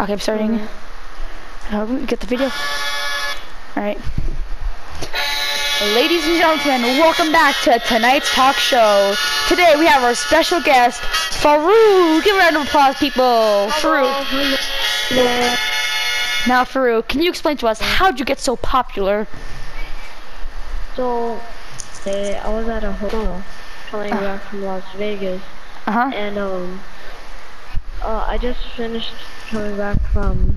Okay, I'm starting. Uh, we get the video. Alright. Ladies and gentlemen, welcome back to tonight's talk show. Today we have our special guest, Farouk. Give a round of applause, people. Farouk. Now, Farouk, can you explain to us how'd you get so popular? So, I was at a hotel coming back from Las Vegas, Uh huh. and um, uh, I just finished coming back from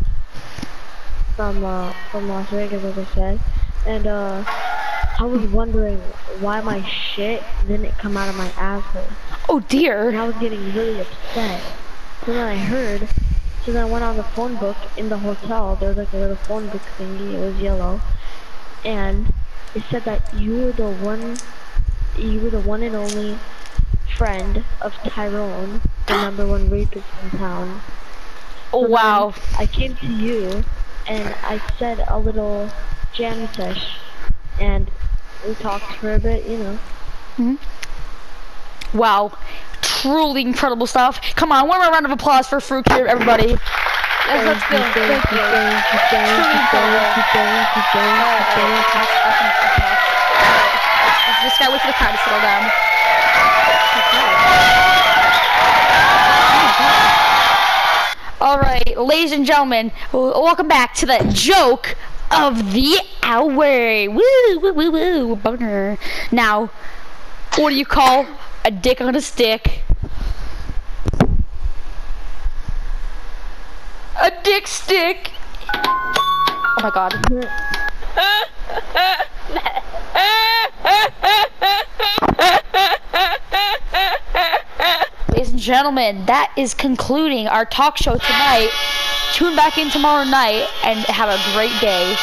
from uh, from Las Vegas, as I said, and uh, I was wondering why my shit didn't come out of my asshole, Oh dear! and. I was getting really upset. So then I heard, so then I went on the phone book in the hotel. There was like a little phone book thingy. It was yellow, and it said that you were the one, you were the one and only friend of Tyrone, the number one rapist in town. Oh So wow. I came to you, and I said a little jam sesh, and we talked for a bit, you know. Hmm. Wow. Truly incredible stuff. Come on, one more round of applause for Farouk here, everybody. Yes, let's go. Thank you, thank. This guy wait for the crowd to settle down. All right, ladies and gentlemen, welcome back to the joke of the hour. Woo, woo, woo, woo. Now, what do you call a dick on a stick? A dick stick. Oh my god. Ladies and gentlemen, that is concluding our talk show tonight. Tune back in tomorrow night and have a great day.